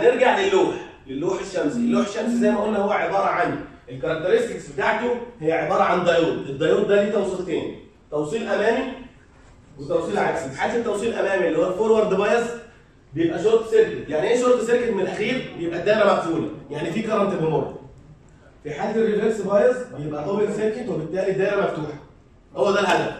هنرجع للوح للوح الشمسي اللوح الشمسي زي ما قلنا هو عبارة عن ال characteristics بتاعته هي عبارة عن diode. ال diode ده ليه توصيلتين توصيل أمامي وتوصيل عكسي. في حاله التوصيل الامامي اللي هو ال forward bias بيبقى short circuit يعني إيه short circuit من الأخير بيبقى الدايرة مقفولة. يعني في current بيمر في حالة ال reverse bias بيبقى open circuit وبالتالي الدايرة مفتوحة. هو ده الهدف.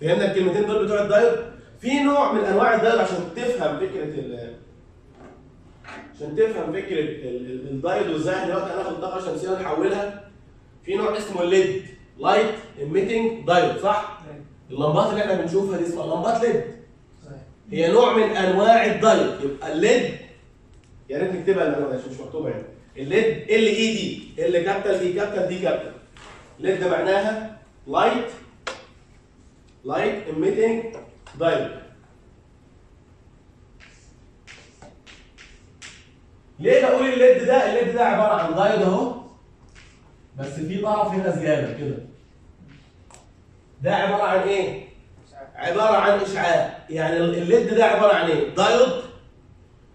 فهمنا الكلمتين دول بتوع الدايود؟ في نوع من أنواع الدايود عشان تفهم فكرة عشان تفهم فكرة ال- ال- الدايود وازاي دلوقتي هناخد الطاقه الشمسيه ونحولها في نوع اسمه ال LED light emitting diode صح؟ اللمبات اللي إحنا بنشوفها دي اسمها لمبات LED هي نوع من انواع الدايود يبقى ال LED يا ريت نكتبها المعلومه عشان مش مكتوبه هنا ال LED L E D L capital E capital D capital LED معناها light light emitting diode ليه بقول ال LED ده؟ ال LED ده عبارة عن دايود أهو بس في طرف هنا زيادة كده ده عبارة عن إيه؟ عبارة عن إشعاع يعني ال LED ده عبارة عن إيه؟ دايود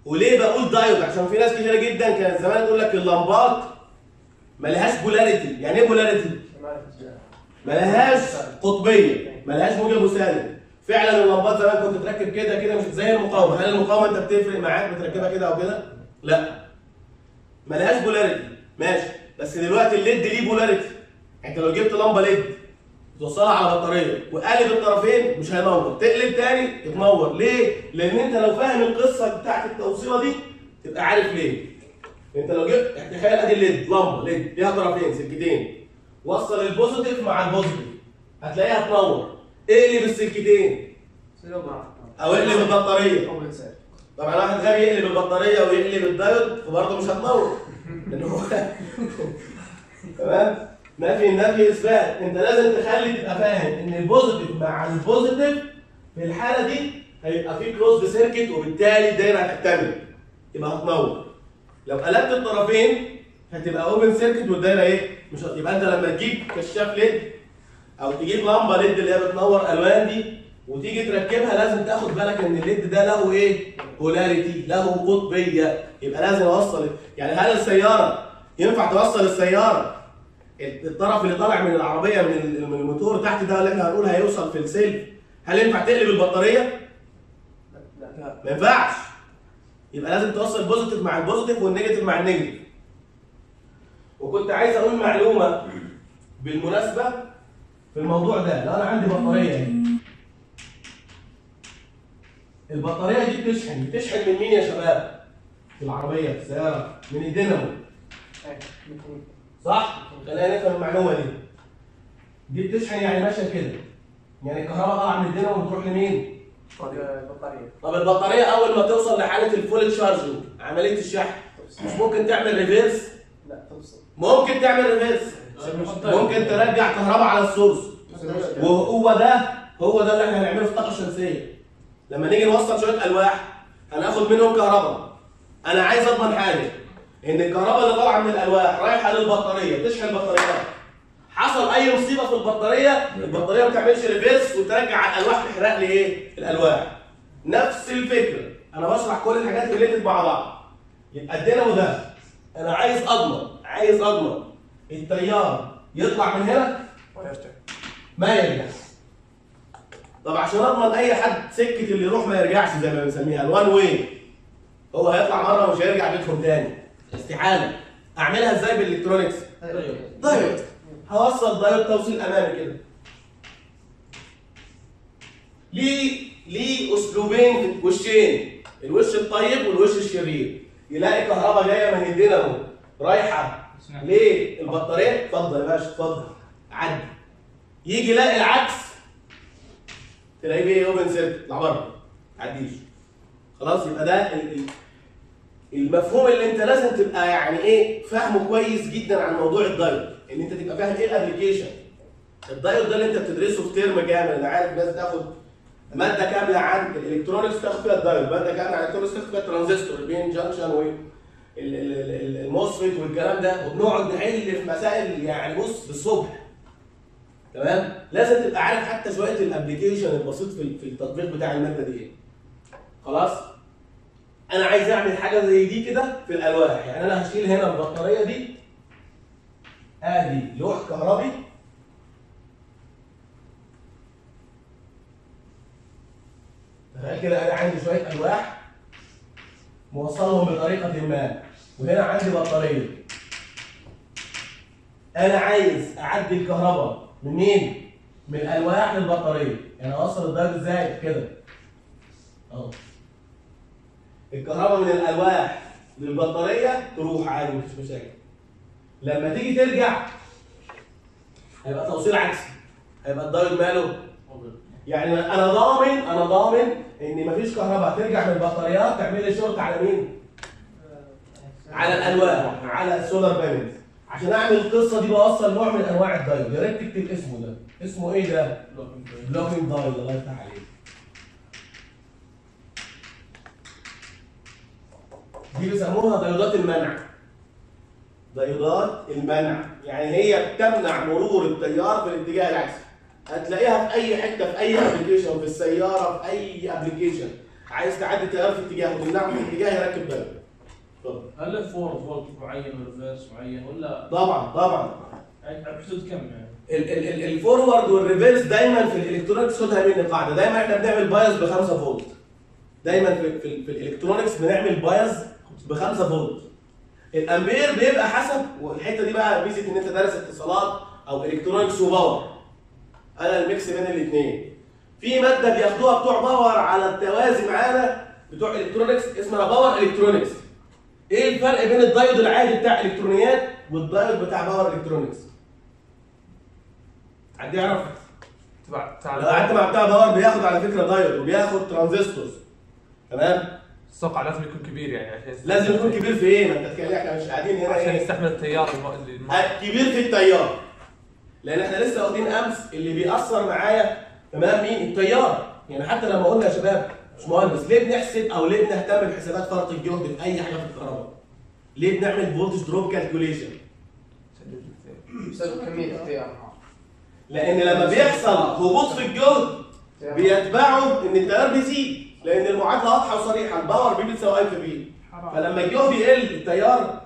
وليه بقول دايود؟ عشان في ناس كتيرة جدا كانت زمان تقول لك اللمبات ملهاش polarity، يعني إيه polarity؟ ملهاش قطبية، ملهاش موجب وسالب. فعلا اللمبات زمان كنت تركب كده كده مش زي المقاومة، هل المقاومة أنت بتفرق معاك بتركبها كده أو كده؟ لا. ملهاش polarity، ماشي، بس دلوقتي ال LED ليه polarity. انت لو جبت لمبة LED توصلها على بطارية وقالب الطرفين مش هينور. تقلب تاني تنور ليه؟ لأن انت لو فاهم القصة بتاعت التوصيلة دي تبقى عارف ليه. انت لو جبت تخيل أدي ال LED لمبة LED ليها طرفين سلكتين. وصل ال positive مع ال positive هتلاقيها تنور. اقلب السلكتين. أو اقلب البطارية. طبعا واحد غبي يقلب البطارية ويقلب الدايود فبرضه مش هتنور لأن هو تمام؟ نفي النفي إثبات. أنت لازم تخلي تبقى فاهم إن ال positive مع ال positive في الحالة دي هيبقى في closed circuit وبالتالي الدايره هتكتمل يبقى هتنور لو قلبت الطرفين هتبقى open circuit والدايرة إيه؟ مش يبقى أنت لما تجيب كشاف LED أو تجيب لمبة LED اللي هي بتنور ألوان دي وتيجي تركبها لازم تاخد بالك إن ال LED ده له إيه؟ polarity له قطبية. يبقى لازم أوصل يعني هل السيارة ينفع توصل السيارة؟ الطرف اللي طالع من العربية من ال- من الموتور تحت ده اللي إحنا هنقول هيوصل في السلك هل ينفع تقلب البطارية؟ ما ينفعش. يبقى لازم توصل ال positive مع ال positive وال negative مع ال negative وكنت عايز أقول معلومة بالمناسبة في الموضوع ده. لو أنا عندي بطارية البطارية دي بتشحن بتشحن من مين يا شباب؟ في العربية في السياره من الدينامو صح؟ خلينا نفهم المعلومة دي. دي بتشحن يعني ماشية كده. يعني الكهرباء طالعة من الدينامو وتروح لمين؟ البطارية طب البطارية أول ما توصل لحالة ال full charging عملية الشحن مش ممكن تعمل reverse؟ لا تفصل ممكن تعمل reverse. ممكن ترجع كهرباء على ال source. وهو ده هو ده اللي إحنا هنعمله في الطاقه الشمسيه. لما نيجي نوصل شوية ألواح هناخد منهم كهرباء. أنا عايز أضمن حاجة إن الكهرباء اللي طالعة من الألواح رايحة للبطارية تشحن البطاريات. حصل أي مصيبة في البطارية البطارية ما تعملش reverse وترجع الألواح تحرق لي إيه؟ الألواح. نفس الفكرة أنا بشرح كل الحاجات related مع بعض. يبقى الدينامو ده أنا عايز أضمن عايز أضمن التيار يطلع من هنا ما يرجع طب عشان اضمن اي حد سكه اللي يروح ما يرجعش زي ما بنسميها ال one way هو هيطلع مرة ومش هيرجع بيتهم تاني. استحاله أعملها إزاي بال electronics diode هوصل دايود توصيل أمامي كده. ليه ليه أسلوبين وشين الوش الطيب والوش الشرير. يلاقي كهرباء جاية من الدينامو رايحة. ليه؟ البطارية؟ اتفضل يا باشا اتفضل. عدي يجي يلاقي العكس. تلاقيه بيه open circuit اطلع بره. عديش. خلاص يبقى ده ال- ال- المفهوم اللي انت لازم تبقى يعني إيه فاهمه كويس جدا عن موضوع الدايود ان انت تبقى فاهم إيه ال application ال diode ده اللي انت بتدرسه في ترم كامل أنا عارف الناس تاخد مادة كاملة عن ال electronics تاخد فيها الدايود مادة كاملة عن ال electronics تاخد فيها الترانزستور ال PN junction و ال MOSFET والكلام ده. وبنقعد نحل في مسائل يعني بص بالصبح تمام؟ لازم تبقى عارف حتى شوية الابلكيشن البسيط في التطبيق بتاع المادة دي إيه. خلاص؟ أنا عايز أعمل حاجة زي دي كده في الألواح. يعني أنا هشيل هنا البطارية دي. آدي لوح كهربي. تخيل كده؟ أنا عندي شوية ألواح. موصلهم بطريقة ما. وهنا عندي بطارية. أنا عايز اعدي الكهرباء. منين من الألواح للبطاريه يعني اوصل الدايود إزاي كده. أهو. الكهرباء من الألواح للبطاريه تروح عادي مفيش مشاكل. لما تيجي ترجع هيبقى توصيل عكسي. هيبقى الدايود ماله؟ يعني أنا ضامن أنا ضامن إن مفيش كهرباء ترجع من البطاريات تعمل لي شورت على مين؟ على الألواح على ال solar panels عشان أعمل القصة دي بوصل نوع من أنواع الدايود يا ريت تكتب اسمه ده. اسمه إيه ده؟ blocking diode الله يفتح عليك. دي بيسموها diodات المنع. diodات المنع. يعني هي بتمنع مرور التيار في الاتجاه العكسي. هتلاقيها في أي حتة في أي application في السيارة في أي application عايز تعدي التيار في اتجاه وتمنعه في اتجاه يركب بالك هل له forward volt معين و reverse معين ولا طبعا طبعا. يعني بحدود كم يعني؟ ال- ال forward وال reverse دايما في ال electronics خدها مني قاعدة دايما إحنا بنعمل بايظ ب 5 فولت. دايما في في, في ال electronics بنعمل bias ب 5 فولت. الامبير بيبقى حسب والحتة دي بقى ميزه إن أنت دارس اتصالات أو electronics و power أنا ال mix بين الاثنين في مادة بياخدوها بتوع power على التوازي معانا بتوع electronics اسمها power electronics إيه الفرق بين الدايود العادي بتاع الكترونيات والدايود بتاع power electronics حد يعرف؟ تبع لو قعدت مع بتاع power بياخد على فكرة دايود وبياخد transistors. تمام؟ السوقع لازم يكون كبير يعني عشان لازم يكون كبير في إيه؟ ما أنت تتكلم إحنا مش قاعدين هنا عشان إيه؟ يستحمل التيار الم... آه، كبير في التيار. لأن إحنا لسه واخدين أمس اللي بيأثر معايا تمام؟ مين؟ التيار. يعني حتى لما قلنا يا شباب مش مهندس. ليه بنحسب أو ليه بنهتم بحسابات فرط الجهد في أي حاجة في الكهرباء؟ ليه بنعمل voltage drop calculation بسبب كمية التيار لأن لما بيحصل هبوط في الجهد بيتبعه إن التيار بيزيد لأن المعادلة واضحة وصريحة. ال power P بتساوي I في V فلما الجهد يقل التيار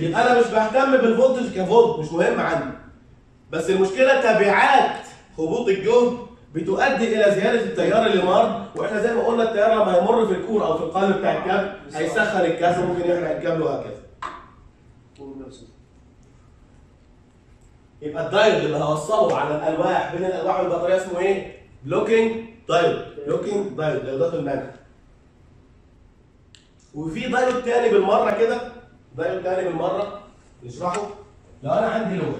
يبقى أنا مش بهتم بال voltage كفولت مش مهم عندي بس المشكلة تبعات هبوط الجهد بتؤدي إلى زيادة التيار اللي مر وإحنا زي ما قلنا التيار لما يمر في ال core أو في القلب بتاع الكابل هيسخن الكابل ممكن يحرق الكابل وهكذا يبقى الدايود اللي هوصله على الألواح بين الألواح والبطارية اسمه إيه؟ blocking diode blocking diode diodات المنع وفي دايود تاني بالمرة كده دايود تاني بالمرة نشرحه. لو أنا عندي لوح.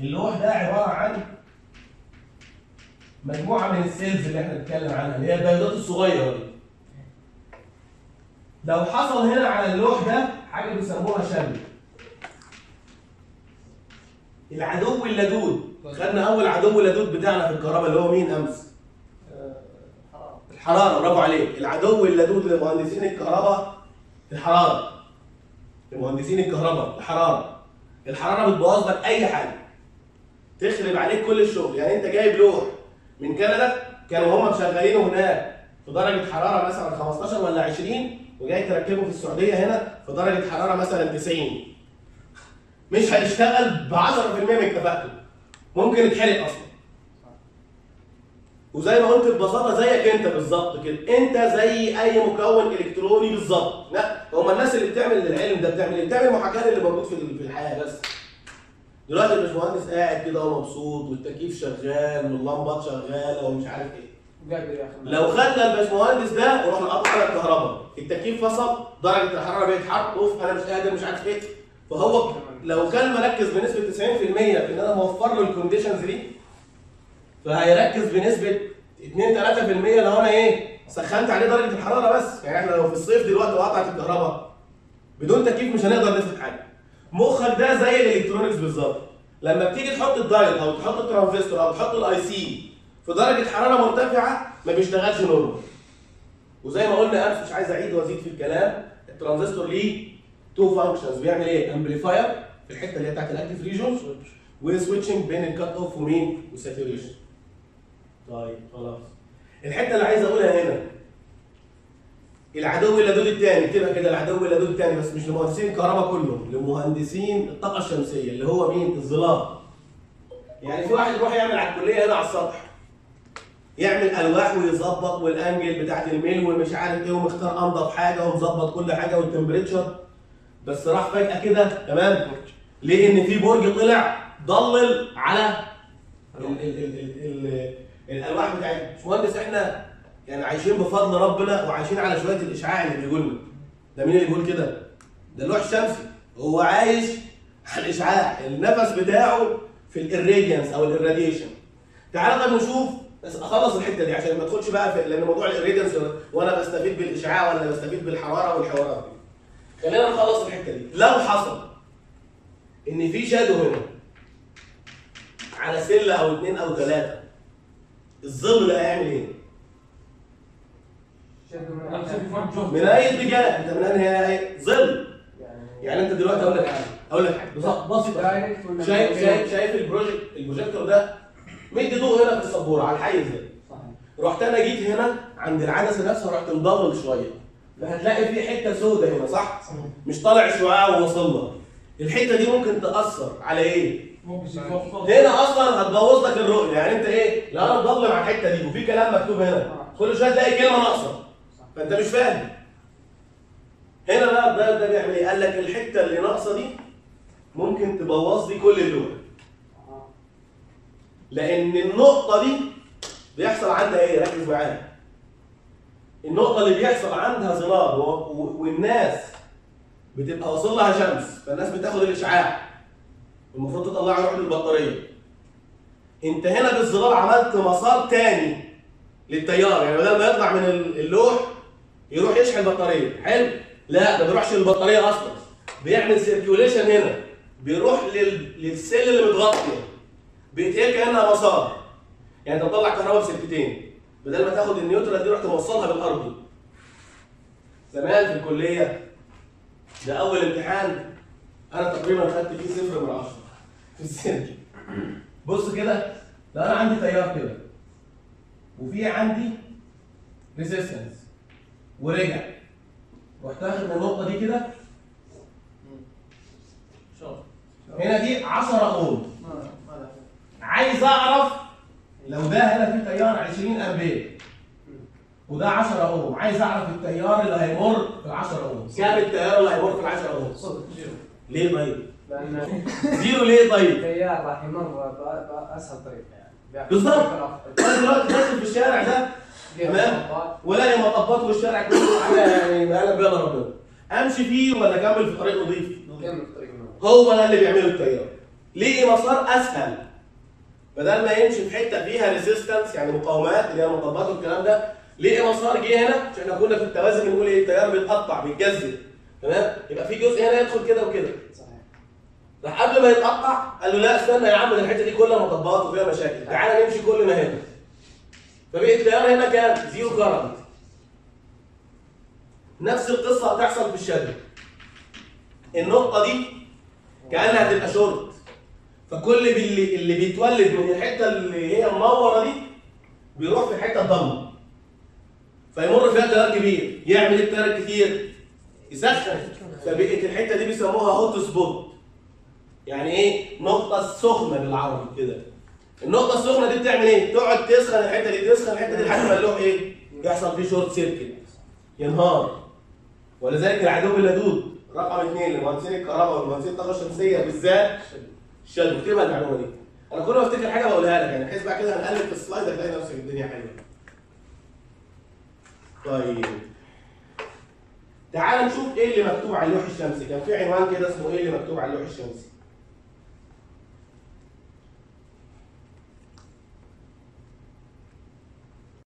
اللوح ده عبارة عن مجموعة من ال cells اللي إحنا بنتكلم عنها اللي هي ال diodات الصغيرة دي. لو حصل هنا على اللوح ده حاجة بيسموها ظل العدو اللدود. خدنا أول عدو لدود بتاعنا في الكهرباء اللي هو مين؟ أمس. الحرارة. برافو عليك. العدو اللدود لمهندسين الكهرباء الحرارة. لمهندسين الكهرباء الحرارة. الحرارة بتبوظ لك أي حاجة. تخرب عليك كل الشغل. يعني أنت جايب لوح. من كندا كانوا هم مشغلينه هناك في درجة حرارة مثلا 15 ولا 20 وجاي تركبه في السعودية هنا في درجة حرارة مثلا 90 مش هيشتغل ب 10% من كفاءته ممكن يتحرق أصلا. وزي ما قلت ببساطة زيك أنت بالظبط كده. أنت زي أي مكون إلكتروني بالظبط. لا هم الناس اللي بتعمل العلم ده بتعمل إيه بتعمل محاكاه اللي موجود في الحياة بس. دلوقتي الباشمهندس قاعد كده ومبسوط والتكييف شغال واللمبات شغالة ومش عارف إيه. لو خدنا الباشمهندس ده ورحنا قطعنا الكهرباء التكييف فصل درجة الحرارة بقت حر أوف أنا مش قادر مش عارف إيه. فهو لو كان مركز بنسبة 90% في إن أنا موفر له ال conditions دي فهيركز بنسبة 2 3% لو أنا إيه سخنت عليه درجة الحرارة بس. يعني إحنا لو في الصيف دلوقتي وقطعت الكهرباء بدون تكييف مش هنقدر نثبت حاجة. مخك ده زي ال electronics بالظبط. لما بتيجي تحط الدايل أو تحط الترانزستور أو تحط ال IC في درجة حرارة مرتفعة ما بيشتغلش normal وزي ما قلنا امس مش عايز أعيد وأزيد في الكلام. الترانزستور ليه two functions بيعمل إيه؟ amplifier في الحتة اللي هي بتاعت ال active region و switching بين ال cut off ومين وال saturation طيب خلاص. الحتة اللي عايز أقولها هنا العدو اللدود الثاني بتبقى كده العدو اللدود الثاني بس مش لمهندسين الكهرباء كلهم لمهندسين الطاقة الشمسية اللي هو مين؟ الظلال. يعني في واحد يروح يعمل على الكلية هنا على السطح يعمل ألواح ويظبط وال angle بتاعت الميل ومش عارف إيه ومختار أنضف حاجة ومظبط كل حاجة وال temperature. بس راح فجأة كده تمام؟ ليه إن في برج طلع ضلل على ال ال ال ال ال الألواح بتاعتنا باشمهندس إحنا يعني عايشين بفضل ربنا وعايشين على شوية الإشعاع اللي بيقول لنا ده مين اللي بيقول كده؟ ده اللوح الشمسي. هو عايش على الإشعاع. النفس بتاعه في ال irradiance أو ال irradiation تعال طب نشوف. بس أخلص الحتة دي عشان ما ادخلش بقى في لأن موضوع ال irradiance وأنا بستفيد بالإشعاع ولا بستفيد بالحراره والحوارات دي. خلينا نخلص الحتة دي. لو حصل إن في shadow هنا على cell أو اتنين أو ثلاثة الظل ده هيعمل إيه؟ من أي اتجاه؟ أنت من أنهي ظل. يعني أنت دلوقتي أقول لك حاجة أقول لك حاجة. بسيط شايف شايف شايف ال project ال projector ده مدي ضوء هنا في السبورة على الحيز ده رحت أنا جيت هنا عند العدسة نفسها رحت مضلل شوية. فهتلاقي في حتة سودة هنا صح؟ مش طالع شعاع ووصلنا. الحتة دي ممكن تأثر على إيه؟ هنا أصلا هتبوظ لك الرؤية. يعني أنت إيه؟ لا أنا مضلم على الحتة دي وفي كلام مكتوب هنا. كل شوية تلاقي كلمة ناقصة. فانت مش فاهم. هنا بقى ده ده بيعمل إيه؟ قال لك الحتة اللي ناقصة دي ممكن تبوظ لي كل اللوحه لأن النقطة دي بيحصل عندها إيه؟ ركز معايا. النقطة اللي بيحصل عندها ظلال والناس بتبقى واصل لها شمس فالناس بتاخد الإشعاع. المفروض تطلعه يروح للبطارية. أنت هنا بالظلال عملت مسار تاني للتيار يعني بدل ما يطلع من اللوح يروح يشحن البطارية. حلو؟ لا ده بيروحش للبطارية أصلا. بيعمل circulation هنا. بيروح لل... لل cell اللي متغطية. بيتهيأ كأنها مسار يعني أنت مطلع كهرباء بسلكتين بدل ما تاخد ال neutral دي رحت موصلها بالارضي زمان في الكلية ده أول امتحان أنا تقريبا خدت فيه صفر من عشرة في السلك بص كده لو أنا عندي تيار كده وفي عندي resistance ورجع. رحت واخد من النقطة دي كده؟ هنا دي 10 اوم ما ما له. عايز أعرف لو ده هنا في تيار 20 امبير وده 10 اوم عايز أعرف التيار اللي هيمر في ال 10 اوم كام التيار اللي هيمر في ال 10 اوم صدق zero ليه طيب؟ لأن zero ليه طيب؟ التيار راح يمر بأسهل طريقة يعني. بالظبط. أنا دلوقتي داخل في الشارع ده تمام؟ ولاقي مطبات والشارع كله حاجة يعني بها إلا ربنا. أمشي فيه ولا أكمل في طريق نظيف؟ كمل الطريق منه هو ده اللي بيعمله التيار. ليه مسار أسهل؟ بدل ما يمشي في حتة فيها ريزيستنس يعني مقاومات اللي هي المطبات والكلام ده ليه مسار جه هنا؟ عشان إحنا كنا في التوازن بنقول إيه؟ التيار بيتقطع بيتجزد تمام؟ يبقى في جزء هنا يدخل كده وكده. صحيح. راح قبل ما يتقطع قال له لا استنى يا عم الحتة دي كلها مطبات وفيها مشاكل. تعالى نمشي كلنا هنا. فبقى التيار هنا كام؟ zero current نفس القصة هتحصل في ال shade النقطة دي كأنها هتبقى شورت. فكل اللي اللي بيتولد من الحتة اللي هي المنوره دي بيروح في الحته الضلمه فيمر فيها تيار كبير. يعمل إيه التيار الكتير؟ يسخن. فبقت الحتة دي بيسموها hot spot يعني إيه؟ نقطة سخنة بالعربي كده. النقطة السخنة دي بتعمل إيه؟ تقعد تسخن الحتة دي تسخن الحتة دي لحد ما اللوح إيه؟ يحصل فيه short circuit ينهار. ولذلك العدو اللدود رقم اثنين لمهندسين الكهرباء والمهندسين الطاقة الشمسية بالذات ال shade اكتبها المعلومة دي. أنا كل ما أفتكر حاجة بقولها لك يعني بحيث بعد كده هنقلب في ال slide هتلاقي نفسك الدنيا حلوة. طيب. تعال نشوف إيه اللي مكتوب على اللوح الشمسي. كان في عنوان كده اسمه إيه اللي مكتوب على اللوح الشمسي؟